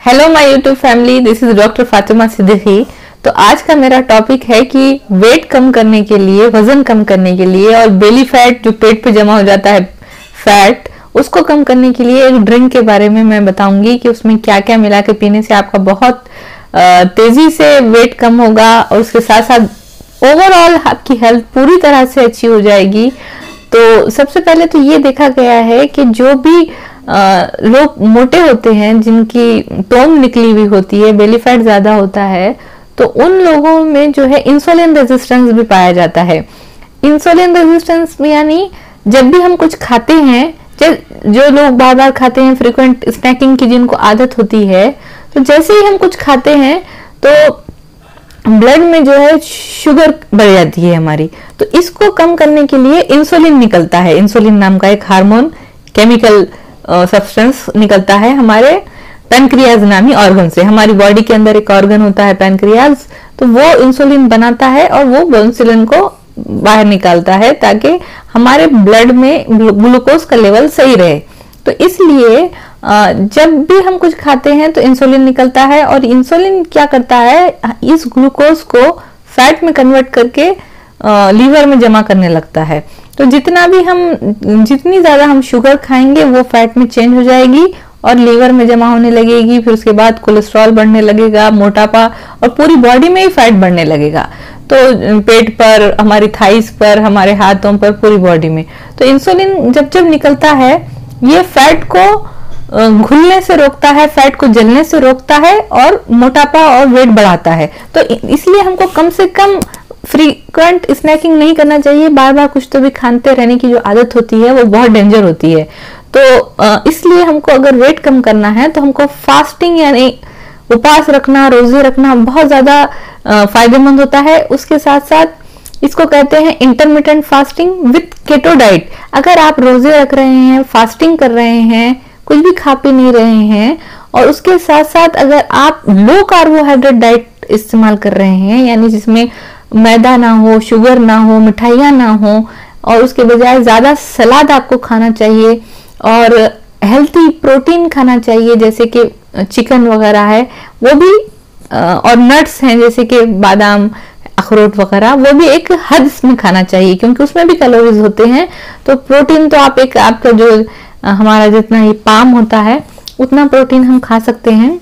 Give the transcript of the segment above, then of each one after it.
Hello my YouTube family this is doctor Fatima Siddiqui तो आज का मेरा टॉपिक है कि वेट कम करने के लिए, वज़न कम करने के लिए और बेली फैट जो पेट पे जमा हो जाता है फैट उसको कम करने के लिए एक ड्रिंक के बारे में मैं बताऊँगी कि उसमें क्या क्या मिला के पीने से आपका बहुत तेज़ी से वेट कम होगा और उसके साथ साथ ओवरऑल आपकी हेल्थ पूरी तरह से अच्छी हो जाएगी। तो सबसे पहले तो ये देखा गया है कि जो भी लोग मोटे होते हैं, जिनकी टोन निकली हुई होती है बेली फैट ज़्यादा होता है तो उन लोगों में जो है इंसुलिन रेजिस्टेंस भी पाया जाता है। इंसुलिन रेजिस्टेंस यानी जब भी हम कुछ खाते हैं जो लोग बार बार खाते हैं फ्रिक्वेंट स्नैकिंग की जिनको आदत होती है तो जैसे ही हम कुछ खाते हैं तो ब्लड में जो है शुगर बढ़ जाती है हमारी। तो इसको कम करने के लिए इंसुलिन निकलता है। इंसुलिन नाम का एक हार्मोन केमिकल सब्सटेंस निकलता है हमारे पेनक्रियाज नामी ऑर्गन से। हमारी बॉडी के अंदर एक ऑर्गन होता है पेनक्रियाज तो वो इंसुलिन बनाता है और वो इंसुलिन को बाहर निकालता है ताकि हमारे ब्लड में ग्लूकोज का लेवल सही रहे। तो इसलिए जब भी हम कुछ खाते हैं तो इंसुलिन निकलता है और इंसुलिन क्या करता है, इस ग्लूकोज को फैट में कन्वर्ट करके लीवर में जमा करने लगता है। तो जितना भी हम, जितनी ज़्यादा हम शुगर खाएँगे, वो फैट में चेंज हो जाएगी और लीवर में जमा होने लगेगी, फिर उसके बाद कोलेस्ट्रॉल बढ़ने लगेगा, मोटापा और पूरी बॉडी में ही फैट बढ़ने लगेगा। तो पेट पर, हमारी थाइस पर, हमारे हाथों पर, पूरी बॉडी में। तो इंसुलिन जब जब निकलता है, ये फैट को घुलने से रोकता है फैट को जलने से रोकता है और मोटापा और वेट बढ़ाता है। तो इसलिए हमको कम से कम फ्रीक्वेंट स्नैकिंग नहीं करना चाहिए। बार बार कुछ तो भी खाते रहने की जो आदत होती है, वो बहुत डेंजर होती है। तो इसलिए हमको अगर वेट कम करना है तो हमको फास्टिंग यानी उपवास रखना, रोज़े रखना बहुत ज़्यादा फ़ायदेमंद होता है। उसके साथ साथ इसको कहते हैं intermediate fasting with keto diet अगर आप रोज़े रख रहे हैं फास्टिंग कर रहे हैं, कुछ भी खा पी नहीं रहे हैं, और उसके साथ साथ अगर आप लो कार्बोहाइड्रेट डाइट इस्तेमाल कर रहे हैं, यानी जिसमें मैदा ना हो, शुगर ना हो, मिठाइयाँ ना हो और उसके बजाय ज़्यादा सलाद आपको खाना चाहिए और हेल्थी प्रोटीन खाना चाहिए, जैसे कि चिकन वगैरह है, वो भी और नट्स हैं, जैसे कि बादाम, अखरोट वगैरह, वो भी एक हद में खाना चाहिए, क्योंकि उसमें भी कैलोरीज होते हैं। तो प्रोटीन तो आप एक, आपका जो हमारा जितना ये पाम होता है, उतना प्रोटीन हम खा सकते हैं।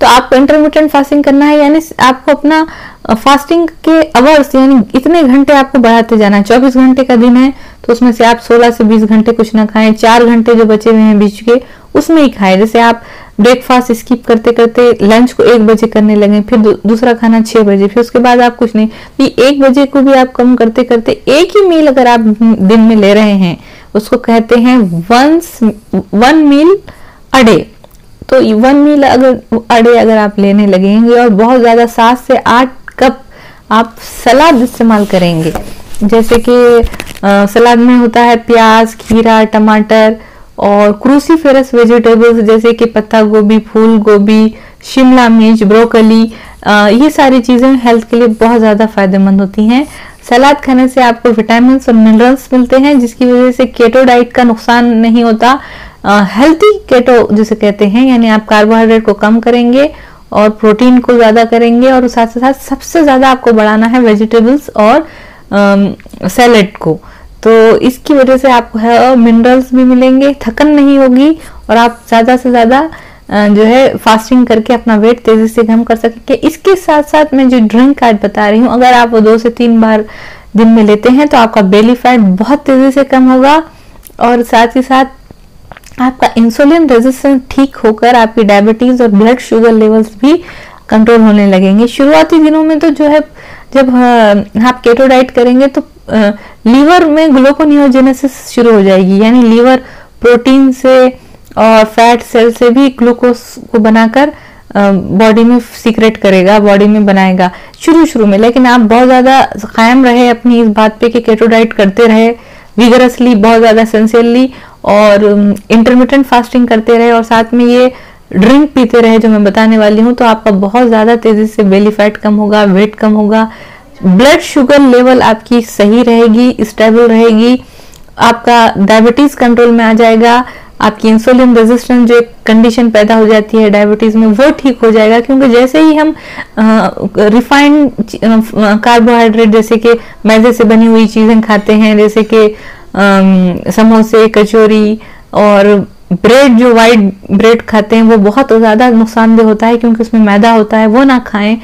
तो आपको इंटरमीडियंट फास्टिंग करना है यानी आपको अपना फास्टिंग के अवर्स यानी इतने घंटे आपको बढ़ाते जाना है। चौबीस घंटे का दिन है तो उसमें से आप 16 से 20 घंटे कुछ ना खाएँ। चार घंटे जो बचे हुए हैं बीच के उसमें ही खाएँ। जैसे आप ब्रेकफास्ट स्किप करते करते लंच को एक बजे करने लगे फिर दू, दूसरा खाना छह बजे फिर उसके बाद आप कुछ नहीं। भी एक बजे को भी आप कम करते करते एक ही मील अगर आप दिन में ले रहे हैं उसको कहते हैं वंस वन मील अडे तो वन मील अगर, अडे अगर आप लेने लगेंगे और बहुत ज़्यादा सात से आठ कप आप सलाद इस्तेमाल करेंगे। जैसे कि सलाद में होता है प्याज, खीरा, टमाटर और क्रूसीफेरस वेजिटेबल्स जैसे कि पत्ता गोभी, फूल गोभी, शिमला मिर्च, ब्रोकली ये सारी चीज़ें हेल्थ के लिए बहुत ज़्यादा फ़ायदेमंद होती हैं। सलाद खाने से आपको विटामिन और मिनरल्स मिलते हैं, जिसकी वजह से केटो डाइट का नुकसान नहीं होता। हेल्थी केटो जिसे कहते हैं, यानी आप कार्बोहाइड्रेट को कम करेंगे और प्रोटीन को ज़्यादा करेंगे और साथ साथ सबसे ज़्यादा आपको बढ़ाना है वेजिटेबल्स और सैलेड को। तो इसकी वजह से आपको है मिनरल्स भी मिलेंगे, थकन नहीं होगी और आप ज़्यादा से ज़्यादा जो है फास्टिंग करके अपना वेट तेज़ी से कम कर सकेंगे इसके साथ साथ मैं जो ड्रिंक आज बता रही हूँ, अगर आप वो दो से तीन बार दिन में लेते हैं तो आपका बेली फैट बहुत तेज़ी से कम होगा और साथ ही साथ आपका इंसुलिन रेजिस्टेंस ठीक होकर आपकी डायबिटीज़ और ब्लड शुगर लेवल्स भी कंट्रोल होने लगेंगे। शुरुआती दिनों में तो जो है, जब आप केटो डाइट करेंगे तो लीवर में ग्लूकोनियोजेनेसिस शुरू हो जाएगी। यानी लीवर प्रोटीन से और फैट सेल से भी ग्लूकोज को बनाकर बॉडी में सीक्रेट करेगा बॉडी में बनाएगा। शुरू शुरू में। लेकिन आप बहुत ज़्यादा कायम रहे अपनी इस बात पे कि केटो डाइट करते रहे विगरसली बहुत ज़्यादा सेंसियरली और इंटरमीडियंट फास्टिंग करते रहे और साथ में ये ड्रिंक पीते रहे जो मैं बताने वाली हूँ तो आपका बहुत ज़्यादा तेज़ी से बेली फैट कम होगा वेट कम होगा। ब्लड शुगर लेवल आपकी सही रहेगी स्टेबल रहेगी। आपका डायबिटीज़ कंट्रोल में आ जाएगा, आपकी इंसुलिन रेजिस्टेंस जो कंडीशन पैदा हो जाती है डायबिटीज़ में, वो ठीक हो जाएगा। क्योंकि जैसे ही हम रिफाइंड कार्बोहाइड्रेट जैसे कि मैदे से बनी हुई चीज़ें खाते हैं, जैसे कि समोसे, कचौरी और ब्रेड जो वाइट ब्रेड खाते हैं, वो बहुत ज़्यादा नुकसानदेह होता है क्योंकि उसमें मैदा होता है, वो ना खाएँ।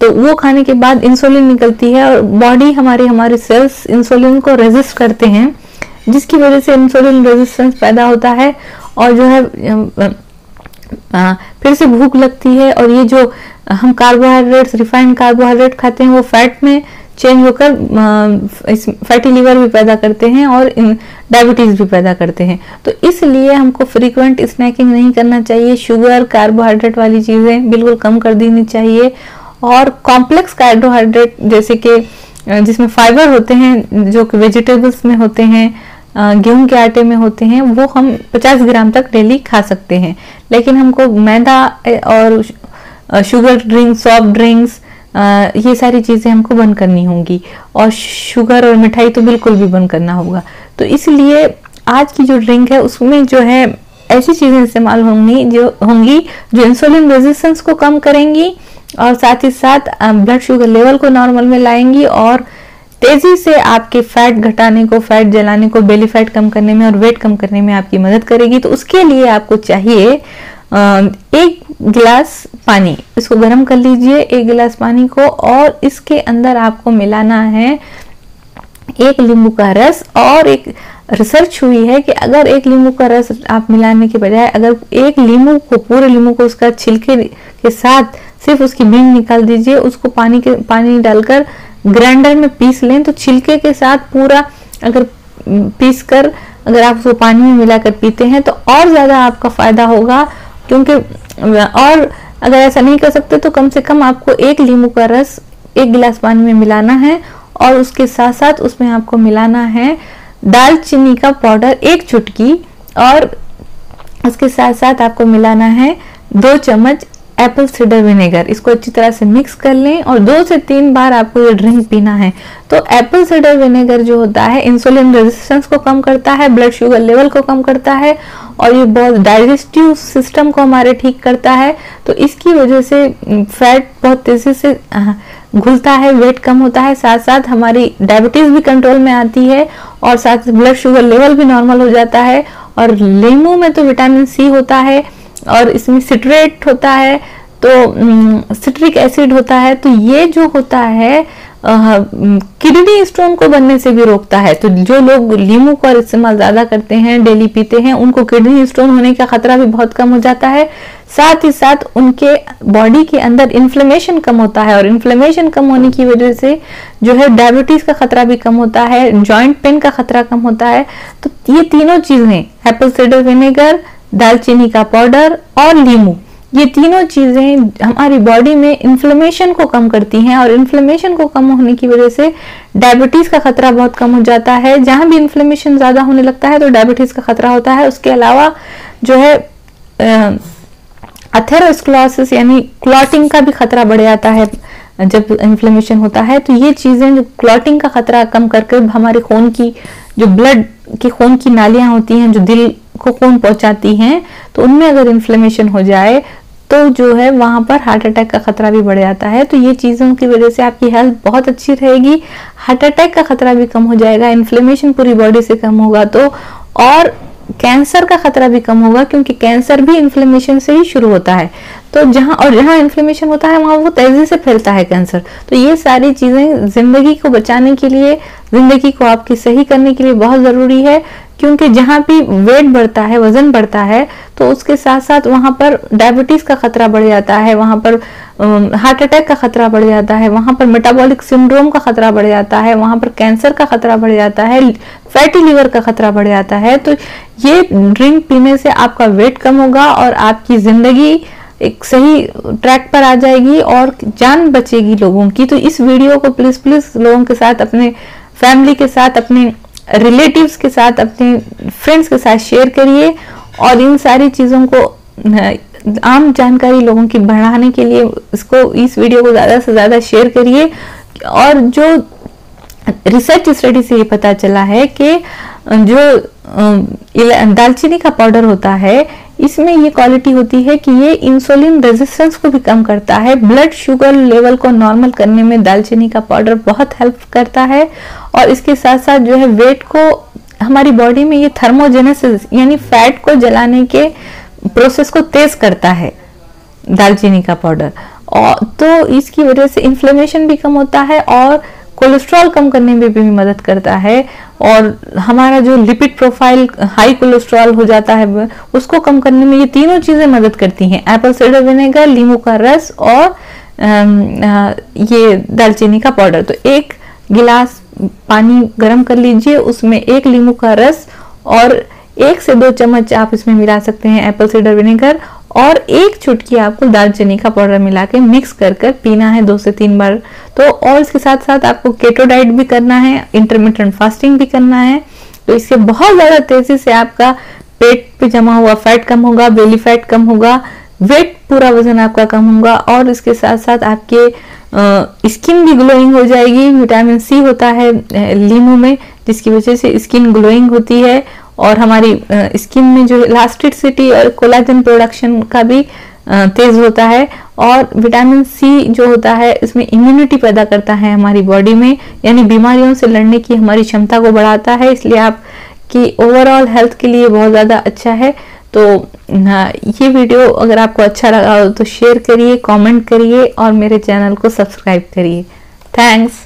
तो वो खाने के बाद इंसुलिन निकलती है और बॉडी हमारी, हमारे सेल्स इंसुलिन को रेजिस्ट करते हैं, जिसकी वजह से इंसुलिन रेजिस्टेंस पैदा होता है और जो है फिर से भूख लगती है और ये जो हम कार्बोहाइड्रेट्स रिफाइंड कार्बोहाइड्रेट खाते हैं, वो फैट में चेंज होकर इस फैटी लीवर भी पैदा करते हैं और डायबिटीज़ भी पैदा करते हैं। तो इसलिए हमको फ्रीक्वेंट स्नैकिंग नहीं करना चाहिए। शुगर कार्बोहाइड्रेट वाली चीज़ें बिल्कुल कम कर देनी चाहिए। और कॉम्प्लेक्स कार्बोहाइड्रेट जैसे कि जिसमें फाइबर होते हैं, जो कि वेजिटेबल्स में होते हैं गेहूँ के आटे में होते हैं, वो हम 50 ग्राम तक डेली खा सकते हैं। लेकिन हमको मैदा और शुगर ड्रिंक सॉफ्ट ड्रिंक्स ये सारी चीज़ें हमको बंद करनी होंगी और शुगर और मिठाई तो बिल्कुल भी बंद करना होगा। तो इसलिए आज की जो ड्रिंक है, उसमें जो है, ऐसी चीज़ें इस्तेमाल होंगी, जो होंगी, जो इंसुलिन रेजिस्टेंस को कम करेंगी और साथ ही साथ ब्लड शुगर लेवल को नॉर्मल में लाएँगी और तेज़ी से आपके फैट घटाने को फैट जलाने को बेली फैट कम करने में और वेट कम करने में आपकी मदद करेगी। तो उसके लिए आपको चाहिए एक गिलास पानी, इसको गर्म कर लीजिए एक गिलास पानी को और इसके अंदर आपको मिलाना है एक नींबू का रस और एक रिसर्च हुई है कि अगर एक नींबू का रस आप मिलाने के बजाय अगर एक नींबू को, पूरे नींबू को उसका छिलके के साथ सिर्फ़ उसकी बीन निकाल दीजिए, उसको पानी के, पानी डालकर ग्राइंडर में पीस लें तो छिलके के साथ पूरा अगर पीस कर अगर आप उसको पानी में मिलाकर पीते हैं तो और ज़्यादा आपका फ़ायदा होगा, क्योंकि और अगर ऐसा नहीं कर सकते तो कम से कम आपको एक लींबू का रस एक गिलास पानी में मिलाना है और उसके साथ साथ उसमें आपको मिलाना है दालचीनी का पाउडर, एक चुटकी और उसके साथ साथ आपको मिलाना है दो चम्मच एप्पल सीडर विनेगर इसको अच्छी तरह से मिक्स कर लें और दो से तीन बार आपको ये ड्रिंक पीना है। तो एप्पल सीडर विनेगर जो होता है इंसुलिन रेजिस्टेंस को कम करता है ब्लड शुगर लेवल को कम करता है और ये बहुत डाइजेस्टिव सिस्टम को हमारे ठीक करता है। तो इसकी वजह से फैट बहुत तेज़ी से घुलता है वेट कम होता है। साथ साथ हमारी डायबिटीज़ भी कंट्रोल में आती है और साथ ब्लड शुगर लेवल भी नॉर्मल हो जाता है। और लींबू में तो विटामिन सी होता है। और इसमें सिट्रेट होता है तो सिट्रिक एसिड होता है तो ये जो होता है किडनी स्टोन को बनने से भी रोकता है। तो जो लोग लीमू का इस्तेमाल ज़्यादा करते हैं डेली पीते हैं, उनको किडनी स्टोन होने का खतरा भी बहुत कम हो जाता है। साथ ही साथ उनके बॉडी के अंदर इन्फ्लेमेशन कम होता है और इन्फ्लेमेशन कम होने की वजह से जो है डायबिटीज़ का खतरा भी कम होता है जॉइंट पेन का खतरा कम होता है। तो ये तीनों चीज़ें एप्पल साइडर विनेगर दालचीनी का पाउडर और लीमू। ये तीनों चीज़ें हमारी बॉडी में इन्फ्लेमेशन को कम करती हैं और इन्फ्लेमेशन को कम होने की वजह से डायबिटीज़ का खतरा बहुत कम हो जाता है। जहाँ भी इन्फ्लेमेशन ज़्यादा होने लगता है तो डायबिटीज़ का खतरा होता है। उसके अलावा जो है अथेरोस्क्लोसिस यानी क्लॉटिंग का भी खतरा बढ़ जाता है। जब इन्फ्लेमेशन होता है तो ये चीज़ें जो क्लॉटिंग का खतरा कम करके हमारे खून की, जो ब्लड की, खून की नालियाँ होती हैं, जो दिल को खून पहुंचाती हैं तो उनमें अगर इन्फ्लेमेशन हो जाए तो जो है वहाँ पर हार्ट अटैक का खतरा भी बढ़ जाता है। तो ये चीज़ों की वजह से आपकी हेल्थ बहुत अच्छी रहेगी। हार्ट अटैक का खतरा भी कम हो जाएगा इन्फ्लेमेशन पूरी बॉडी से कम होगा तो और कैंसर का खतरा भी कम होगा, क्योंकि कैंसर भी इन्फ्लेमेशन से ही शुरू होता है। तो जहाँ, और जहाँ इन्फ्लेमेशन होता है, वहाँ वो तेज़ी से फैलता है कैंसर तो ये सारी चीज़ें ज़िंदगी को बचाने के लिए, ज़िंदगी को आपकी सही करने के लिए बहुत ज़रूरी है। क्योंकि जहाँ भी वेट बढ़ता है, वज़न बढ़ता है तो उसके साथ साथ वहाँ पर डायबिटीज़ का खतरा बढ़ जाता है, वहाँ पर हार्ट अटैक का खतरा बढ़ जाता है, वहाँ पर मेटाबॉलिक सिंड्रोम का खतरा बढ़ जाता है, वहाँ पर कैंसर का खतरा बढ़ जाता है फैटी लीवर का खतरा बढ़ जाता है तो ये ड्रिंक पीने से आपका वेट कम होगा और आपकी ज़िंदगी एक सही ट्रैक पर आ जाएगी और जान बचेगी लोगों की। तो इस वीडियो को प्लीज़ प्लीज़ लोगों के साथ, अपने फैमिली के साथ, अपने रिलेटिव्स के साथ, अपने फ्रेंड्स के साथ शेयर करिए और इन सारी चीज़ों को आम जानकारी लोगों की बढ़ाने के लिए इसको इस वीडियो को ज़्यादा से ज़्यादा शेयर करिए। और जो रिसर्च स्टडी से ये पता चला है कि जो दालचीनी का पाउडर होता है, इसमें ये क्वालिटी होती है कि ये इंसुलिन रेजिस्टेंस को भी कम करता है। ब्लड शुगर लेवल को नॉर्मल करने में दालचीनी का पाउडर बहुत हेल्प करता है और इसके साथ साथ जो है वेट को, हमारी बॉडी में ये थर्मोजेनेसिस यानी फैट को जलाने के प्रोसेस को तेज करता है दालचीनी का पाउडर और तो इसकी वजह से इन्फ्लेमेशन भी कम होता है और कोलेस्ट्रॉल कम करने में भी मदद करता है और हमारा जो लिपिड प्रोफ़ाइल हाई कोलेस्ट्रॉल हो जाता है, उसको कम करने में ये तीनों चीज़ें मदद करती हैं। एप्पल साइडर विनेगर लींबू का रस और ये दालचीनी का पाउडर तो एक गिलास पानी गर्म कर लीजिए, उसमें एक लींबू का रस और एक से दो चम्मच आप इसमें मिला सकते हैं एप्पल साइडर विनेगर और एक चुटकी आपको दालचीनी का पाउडर मिला के मिक्स कर कर पीना है दो से तीन बार। तो और इसके साथ साथ आपको केटो डाइट भी करना है इंटरमीडियंट फास्टिंग भी करना है। तो इससे बहुत ज़्यादा तेज़ी से आपका पेट पे जमा हुआ फैट कम होगा बेली फैट कम होगा वेट पूरा वज़न आपका कम होगा और इसके साथ साथ आपके स्किन भी ग्लोइंग हो जाएगी। विटामिन सी होता है लीमू में, जिसकी वजह से स्किन ग्लोइंग होती है। और हमारी स्किन में जो इलास्टिसिटी और कोलाजन प्रोडक्शन का भी तेज होता है और विटामिन सी जो होता है, इसमें इम्यूनिटी पैदा करता है हमारी बॉडी में। यानी बीमारियों से लड़ने की हमारी क्षमता को बढ़ाता है, इसलिए आप की ओवरऑल हेल्थ के लिए बहुत ज़्यादा अच्छा है। तो ये वीडियो अगर आपको अच्छा लगा हो तो शेयर करिए कमेंट करिए और मेरे चैनल को सब्सक्राइब करिए। थैंक्स